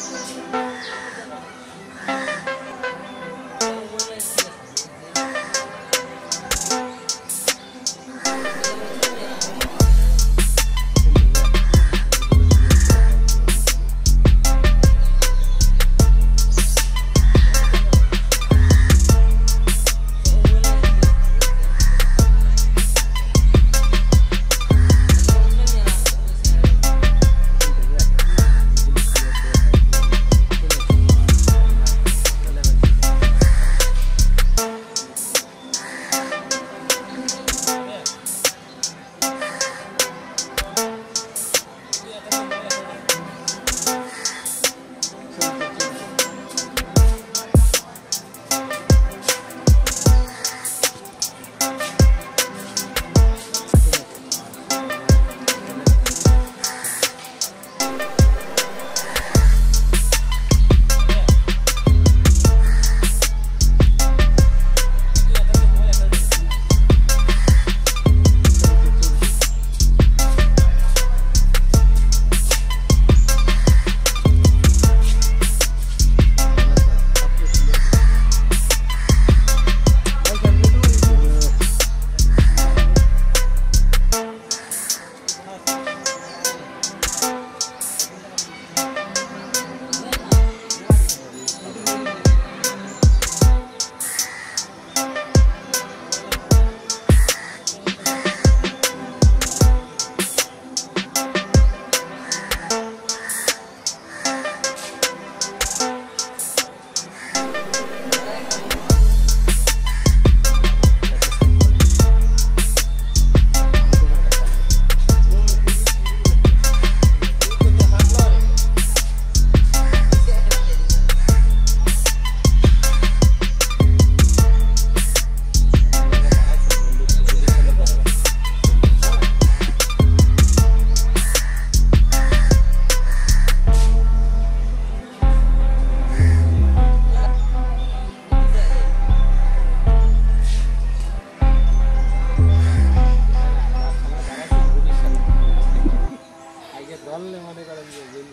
自己爱。ಆನ್ನೆ ಮಾಡಿದರೆ ಜಿಲ್